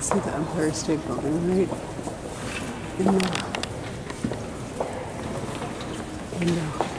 See the Empire State Building right in the window.